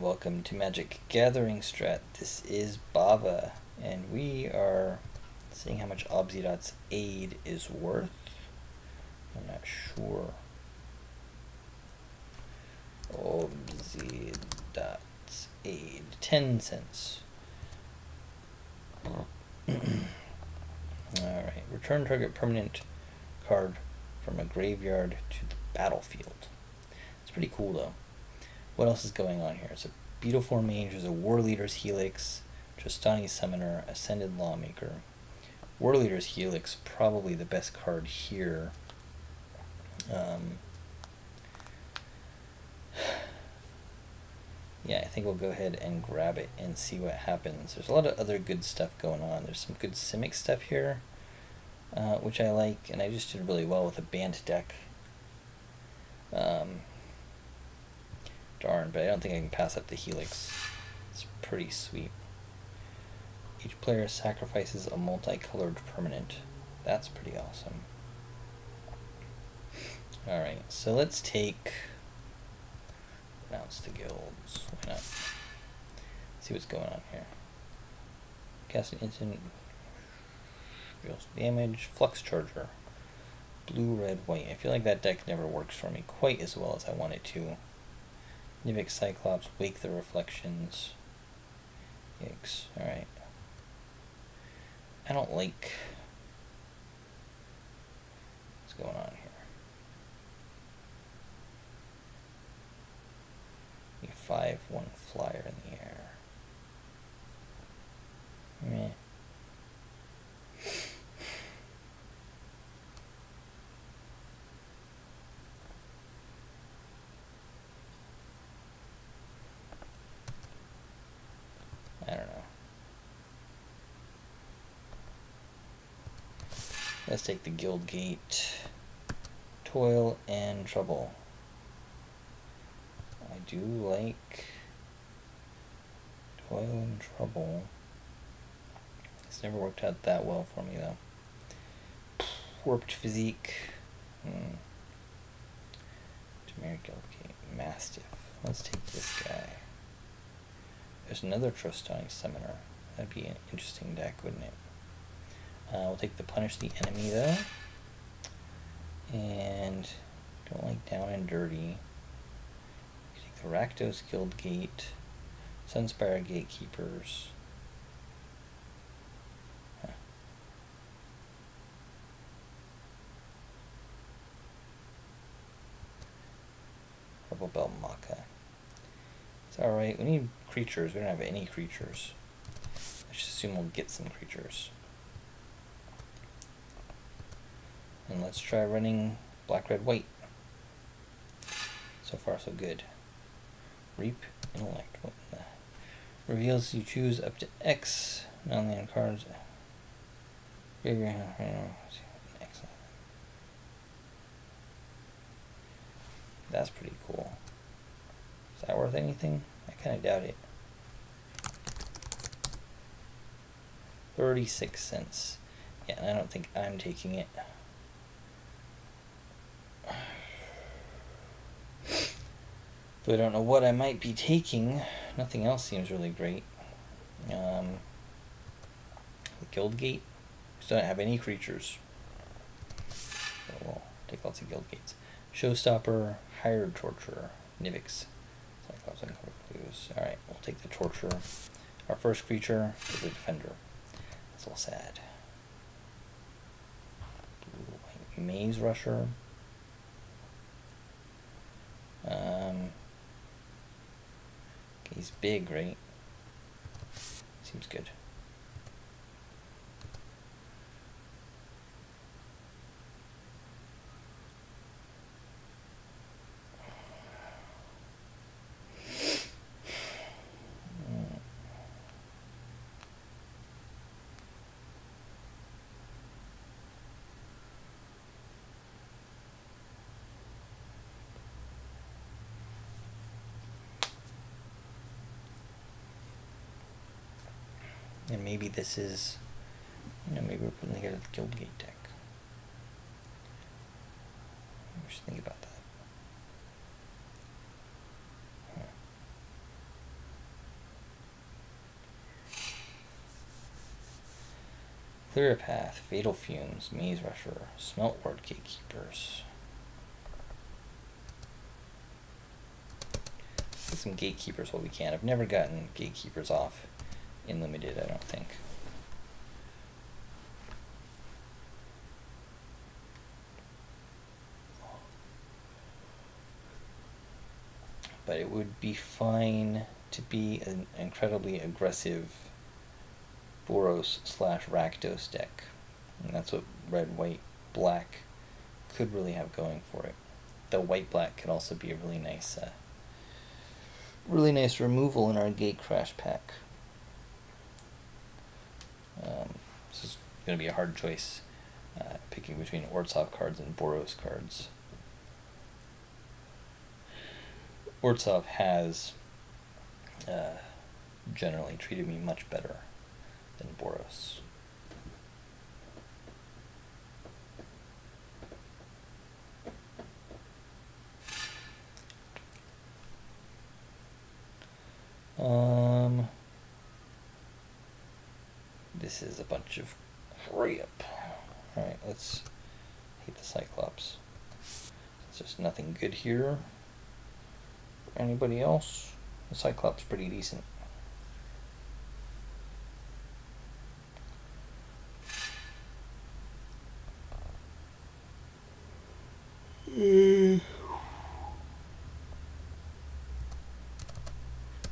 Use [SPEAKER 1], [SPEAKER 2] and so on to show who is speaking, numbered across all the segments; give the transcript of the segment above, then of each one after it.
[SPEAKER 1] welcome to Magic Gathering Strat. This is Bava, and we are seeing how much Obzedat's aid is worth. I'm not sure. Obzedat's aid, 10 cents. Alright, return target permanent card from a graveyard to the battlefield. It's pretty cool though. What else is going on here? It's a Beetle Mage, there's a War Leader's Helix, Trostani Summoner, Ascended Lawmaker. War Leader's Helix, probably the best card here. Um, yeah, I think we'll go ahead and grab it and see what happens. There's a lot of other good stuff going on. There's some good Simic stuff here, uh, which I like, and I just did really well with a Bant deck. Um, darn, but I don't think I can pass up the Helix. It's pretty sweet. Each player sacrifices a multicolored permanent. That's pretty awesome. Alright, so let's take Renounce the guilds. Why not? See what's going on here. Cast an instant deals damage. Flux Charger. Blue, red, white. I feel like that deck never works for me quite as well as I want it to. Nivix Cyclops, Wake the Reflections. Yikes. Alright. I don't like what's going on here. five one flyer in the air. Meh. I don't know. Let's take the guild gate. Toil and trouble I do like Toil and Trouble. It's never worked out that well for me though. Warped Physique. Hmm. Generic Guildgate. Mastiff. Let's take this guy. There's another Trostani Summoner. That'd be an interesting deck, wouldn't it? Uh, we'll take the Punish the Enemy though. And don't like Down and Dirty. Take the Rakdos Guild Gate, Sunspire Gatekeepers. Purple Belt Maka. It's alright, we need creatures. We don't have any creatures. I just assume we'll get some creatures. And let's try running black, red, white. So far, so good. Reap Intellect. What the? Reveals you choose up to X non-land cards. That's pretty cool. Is that worth anything? I kind of doubt it. 36 cents. Yeah, and I don't think I'm taking it. So I don't know what I might be taking. Nothing else seems really great. Um, Guildgate. Still don't have any creatures. We'll take lots of guild gates. Showstopper, Hired Torturer, Nivix. Cyclops Uncovered Clues. Alright, we'll take the Torturer. Our first creature is a Defender. That's a little sad. Maze Rusher. Um, He's big, right? Seems good. maybe this is, you know, maybe we're putting together the Guildgate deck. Just think about that. Clear a path, fatal fumes, maze rusher, smelt ward gatekeepers. Get some gatekeepers while we can. I've never gotten gatekeepers off in limited, I don't think. But it would be fine to be an incredibly aggressive Boros slash Rakdos deck. And that's what red, white, black could really have going for it. The white black could also be a really nice, uh, really nice removal in our gate crash pack. Um, this is going to be a hard choice, uh, picking between Orzhov cards and Boros cards. Orzhov has uh, generally treated me much better than Boros. Um, this is a bunch of crap. Alright, let's hit the Cyclops. Just nothing good here. Anybody else? The Cyclops pretty decent.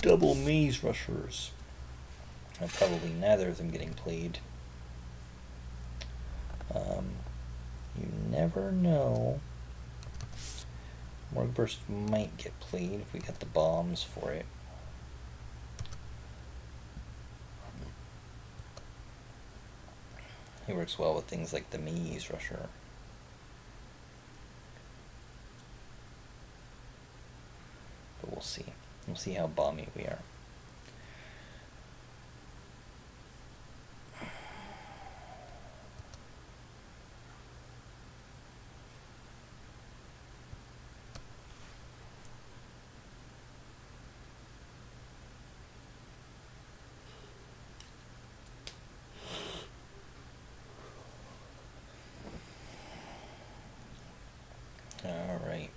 [SPEAKER 1] Double maze rushers. And probably neither of them getting played. Um, you never know. Morgburst might get played if we get the bombs for it. He works well with things like the Maze Rusher. But we'll see. We'll see how bomby we are. All right.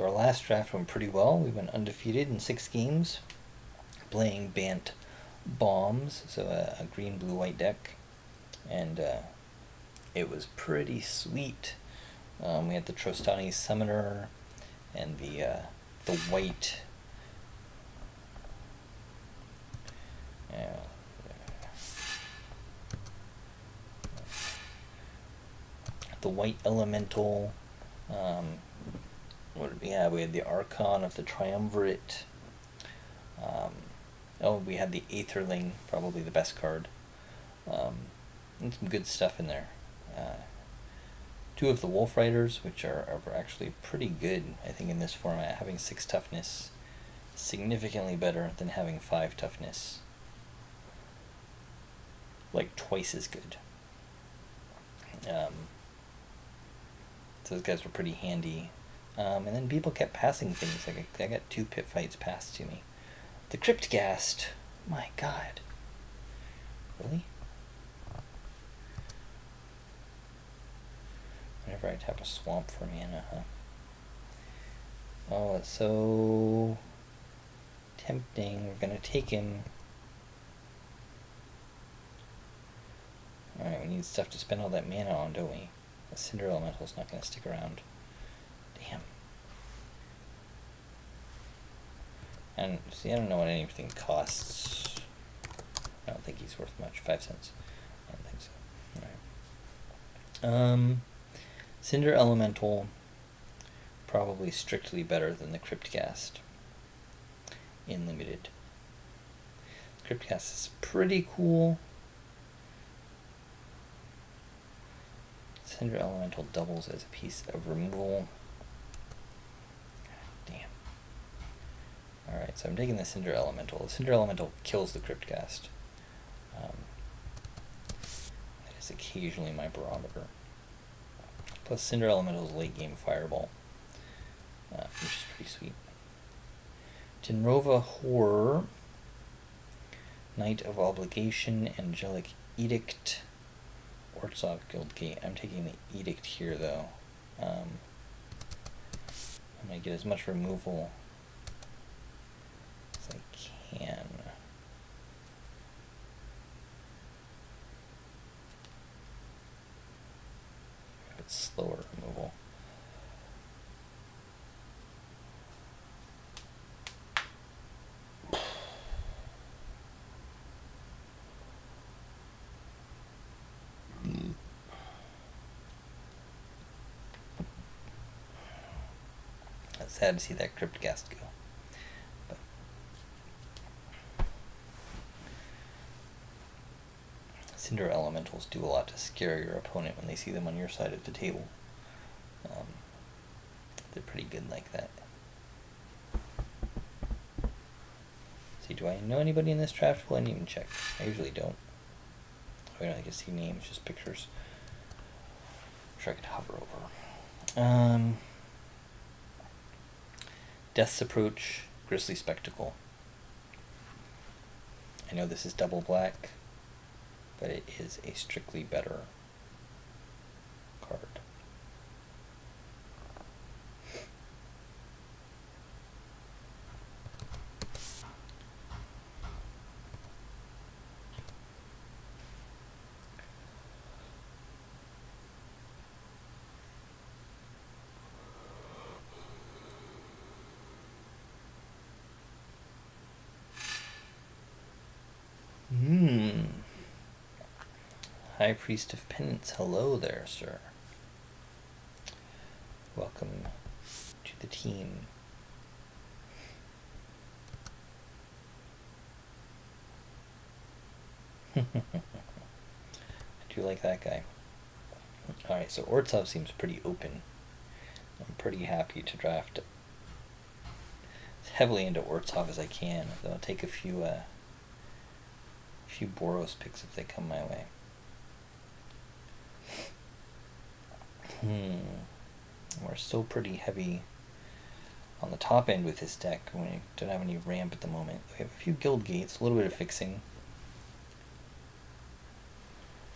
[SPEAKER 1] So our last draft went pretty well. We went undefeated in six games, playing Bant Bombs, so a, a green, blue, white deck, and uh, it was pretty sweet. Um, we had the Trostani Summoner and the uh, the white. Yeah. The white elemental. Um, what did we have? We had the Archon of the Triumvirate. Um, oh, we had the Aetherling, probably the best card. Um, and some good stuff in there. Uh, two of the Wolf Riders, which are, are actually pretty good, I think, in this format. Having six toughness, significantly better than having five toughness. Like twice as good. Um, so those guys were pretty handy. Um, and then people kept passing things. Like I, I got two pit fights passed to me. The crypt Cryptghast. My God. Really? Whenever I tap a swamp for mana, huh? Oh, it's so tempting. We're gonna take him. Alright, we need stuff to spend all that mana on, don't we? The Cinder Elemental's not gonna stick around. And see, I don't know what anything costs. I don't think he's worth much. Five cents. I don't think so. Alright. Um, Cinder Elemental, probably strictly better than the Cryptghast in limited. Cryptghast is pretty cool. Cinder Elemental doubles as a piece of removal. Alright, so I'm taking the Cinder Elemental. The Cinder Elemental kills the Cryptghast. Um, that is occasionally my barometer. Plus Cinder Elemental's late game Fireball, uh, which is pretty sweet. Dinrova Horror, Knight of Obligation, Angelic Edict, Orzhov Guildgate. I'm taking the Edict here though. Um, I'm going to get as much removal I can. It's slower removal. That's sad to see that Crypt Ghast go. But Cinder Elementals do a lot to scare your opponent when they see them on your side of the table. Um, they're pretty good like that. See, do I know anybody in this draft? Well, I didn't even check. I usually don't. I don't think to see names, just pictures. I'm sure I could hover over. Um, Death's Approach, Grisly Spectacle. I know this is double black, but it is a strictly better card. Hmm. High Priest of Penance, hello there, sir. Welcome to the team. I do like that guy. Alright, so Orzhov seems pretty open. I'm pretty happy to draft as heavily into Orzhov as I can. though I'll take a few uh, few Boros picks if they come my way. Hmm. We're still pretty heavy on the top end with this deck. We don't have any ramp at the moment. We have a few guild gates, a little bit of fixing.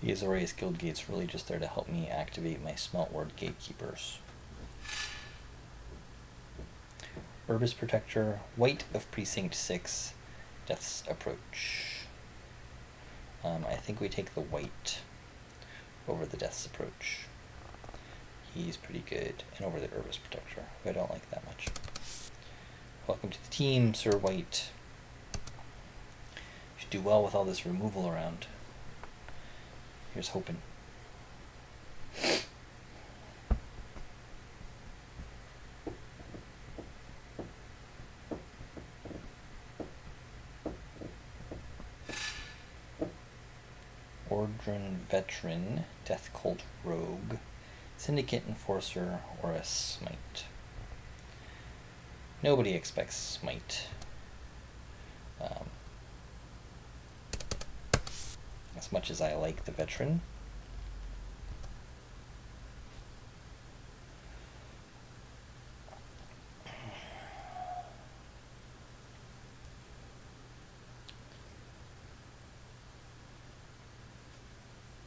[SPEAKER 1] The Azorius guild gates really just there to help me activate my smelt ward gatekeepers. Urbis Protector, Wight of Precinct 6, Death's Approach. Um, I think we take the white over the Death's Approach. He's pretty good. And over the Urbis Protector, who I don't like that much. Welcome to the team, Sir Wight. Should do well with all this removal around. Here's hoping. Ordruun Veteran, Death Cult Rogue, Syndicate Enforcer, or a Smite. Nobody expects Smite. Um, as much as I like the Veteran.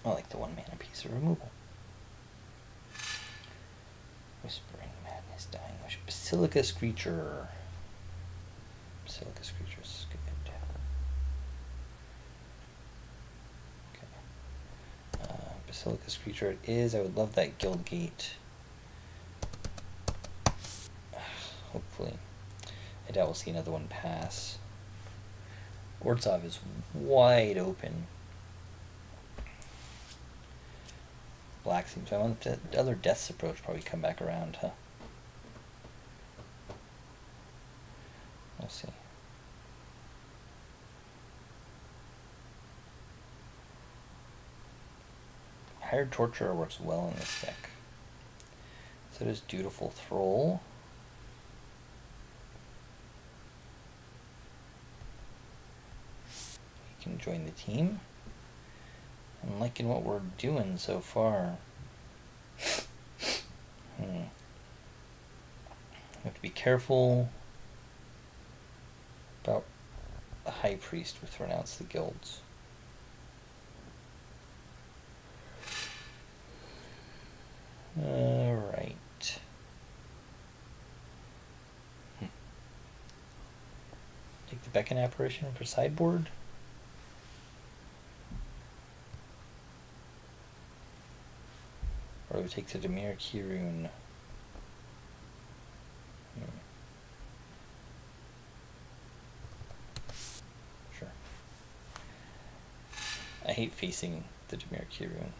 [SPEAKER 1] I like the one mana piece of removal. Whispering Madness, Dying Wish, Basilica Screecher. Basilica Screecher's good. Okay. Uh, Basilica it is. I would love that Guild Gate. Hopefully. I doubt we'll see another one pass. Orzhov is wide open. Black seems. I want the other death's approach probably come back around, huh? We'll see. Hired Torturer works well in this deck. So does Dutiful Thrall. You can join the team. I'm liking what we're doing so far. hmm. We have to be careful about the high priest with renounce the guilds. All right. Hmm. Take the beckon apparition for sideboard. Or we take the Dimir Keyrune. Hmm. Sure. I hate facing the Dimir Keyrune.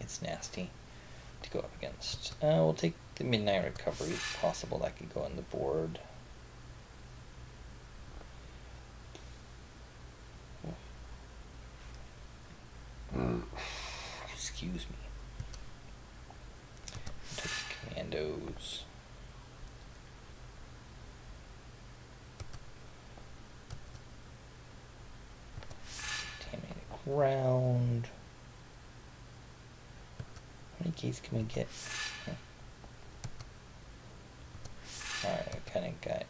[SPEAKER 1] It's nasty to go up against. Uh, we'll take the Midnight Recovery if possible. That could go on the board. Excuse me. Take the commandos. Ground. How many keys can we get? Alright, I kind of got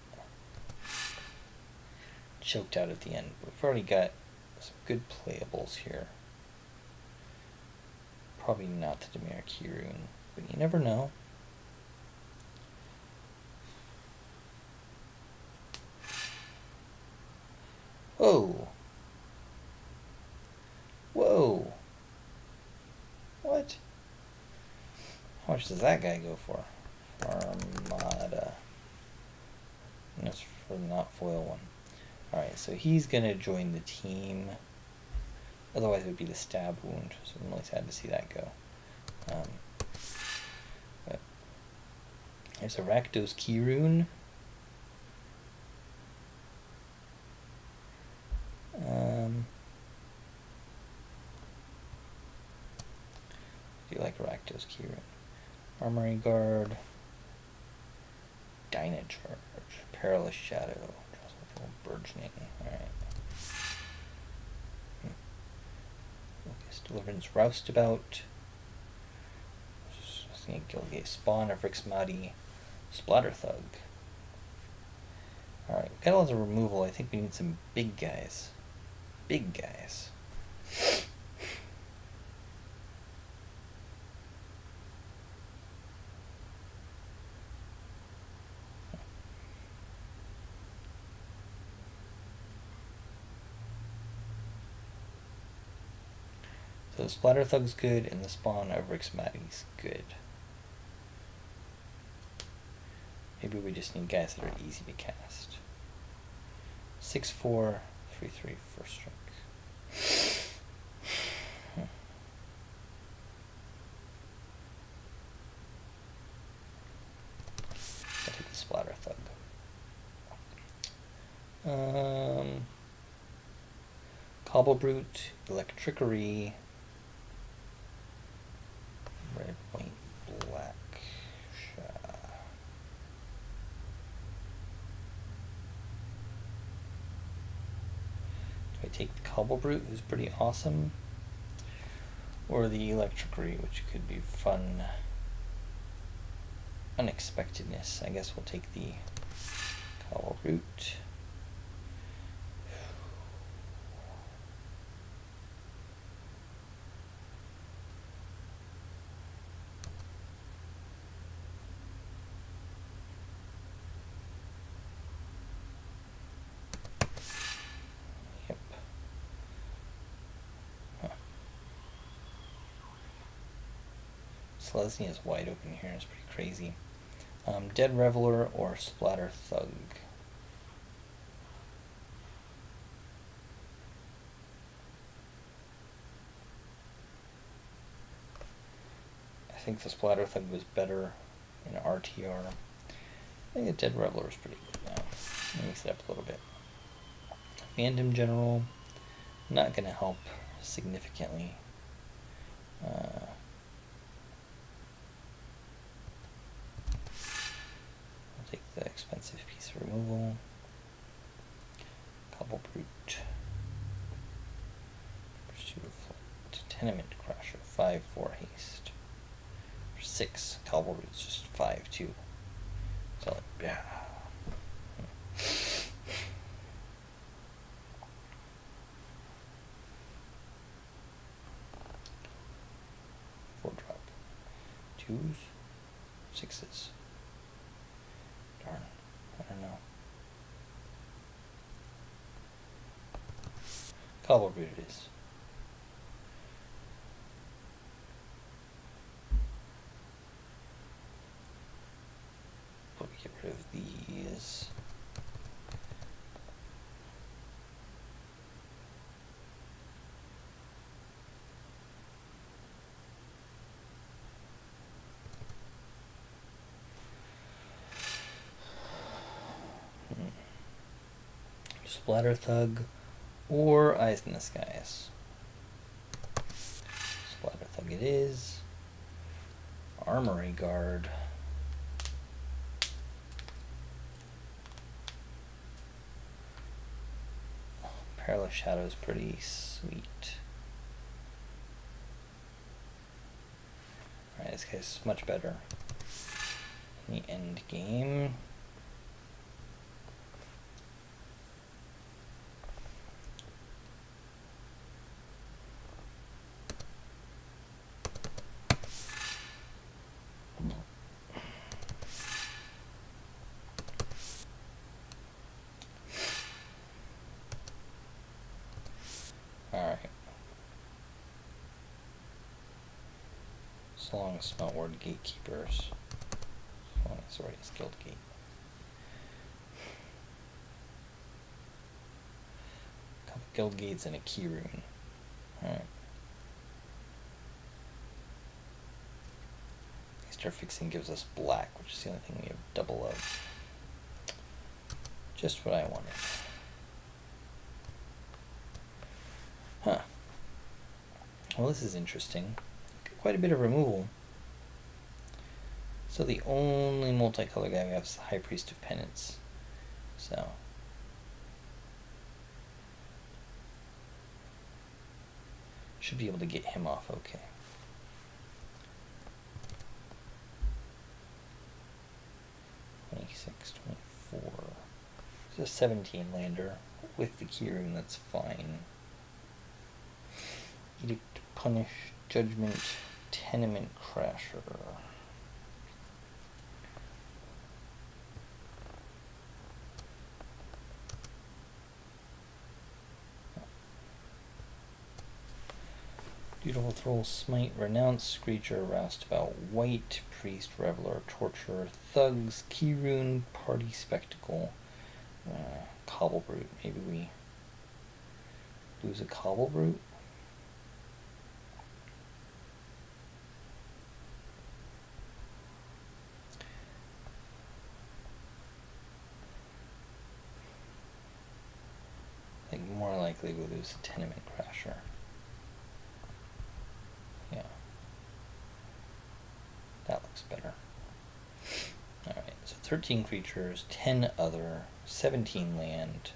[SPEAKER 1] choked out at the end. We've already got some good playables here. Probably not the Dimir Keyrune, but you never know. Whoa. Whoa. What? How much does that guy go for? Armada. That's for the not foil one. Alright, so he's gonna join the team. Otherwise it would be the stab wound, so I'm really sad to see that go. Um, but there's a Rakdos Keyrune. Um, do you like Rakdos Keyrune? Armory Guard. Dynacharge. Perilous Shadow. Burgeoning. Alright. Hmm. Focus Deliverance Roustabout. Snake Gilgate Spawn of Rix Maadi. Splatter Thug. Alright, got lots of removal. I think we need some big guys. Big guys. So the Splatter Thug's good, and the Spawn of Rix Maadi's good. Maybe we just need guys that are easy to cast. 6 4, 3 3 first strike. I'll take the Splatter Thug. Um, Cobble Brute, Electrickery, red, white, black. Sha. Do I the Brute, who's pretty awesome? Or the electric Electrickery, which could be fun. Unexpectedness. I guess we'll take the Cobble Brute. Yep. Huh. Selesnya is wide open here. It's pretty crazy. Um, Dead Reveler or Splatter Thug. I think the Splatter Thug was better in RTR. I think the Dead Reveler is pretty good now. Mix it up a little bit. Phantom General, not going to help significantly. Uh, I'll take the expensive piece of removal. Cobble Brute. Pursuit of Flight. Tenement Crasher. 5 4 haste. For six. Cavalry is just five two. So like, yeah. Four drop. Twos, sixes. Darn. I don't know. It is. Let me get rid of these. Hmm. Splatter Thug or Eyes in the Skies. Splatter Thug it is. Armory Guard. Perilous Shadow is pretty sweet. Alright, this guy's much better. The end game. Alright. So long as Smeltward Gatekeepers. So long as already skilled gate. Guild gates and a key rune. Alright. Star fixing gives us black, which is the only thing we have double of. Just what I wanted. Huh. Well, this is interesting. Quite a bit of removal. So the only multicolor guy we have is the High Priest of Penance. So. Should be able to get him off okay. Twenty-six, twenty-four. It's a seventeen lander with the keyrune, that's fine. Edict, Punish, Judgment, Tenement Crasher. Dutiful Thrall, Smite, Renounce, Screecher, Roustabout, Wight, Priest, Reveler, Torturer, Thugs, Keyrune, Party Spectacle, uh, Cobble Brute. Maybe we lose a Cobble Brute? I think more likely we lose a Tenement Crasher. Yeah. That looks better. Alright, so 13 creatures, 10 other, 17 land.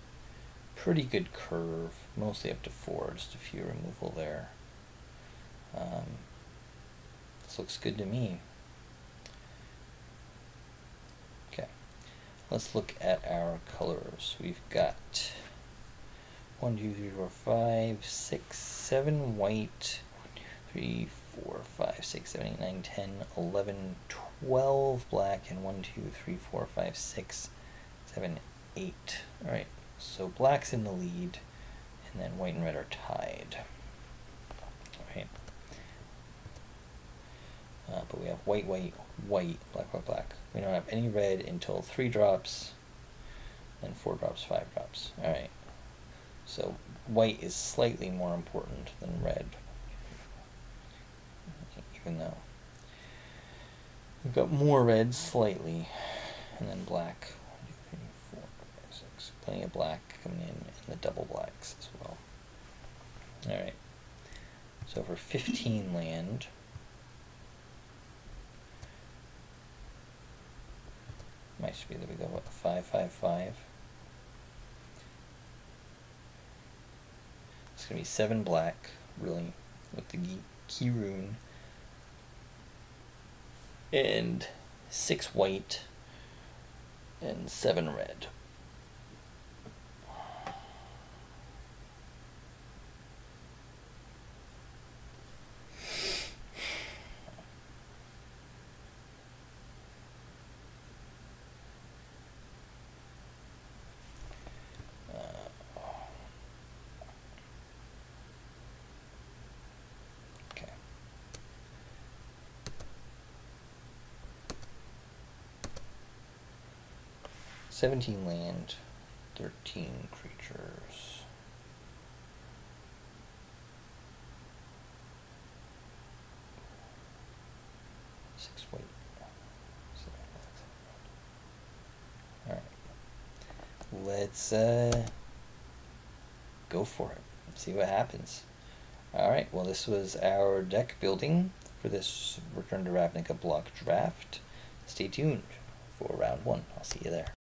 [SPEAKER 1] Pretty good curve, mostly up to 4, just a few removal there. Um, this looks good to me. Okay, let's look at our colors. We've got one, two, three, four, five, six, seven white, one, two, three, four, five, six, seven, eight, nine, ten, eleven, twelve black, and one, two, three, four, five, six, seven, eight. All right, so black's in the lead, and then white and red are tied. All right. Uh, but we have white, white, white, black, black, black. We don't have any red until three drops, then four drops, five drops. All right. So white is slightly more important than red, even though we've got more red slightly, and then black. One, two, three, four, five, six. Plenty of black coming in, and the double blacks as well. All right. So for 15 land. Might be that we go what five five five. It's gonna be seven black, really, with the key rune. and six white and seven red. 17 land, 13 creatures. Six white. Alright. Let's uh, go for it. See what happens. Alright, well this was our deck building for this Return to Ravnica block draft. Stay tuned for round one. I'll see you there.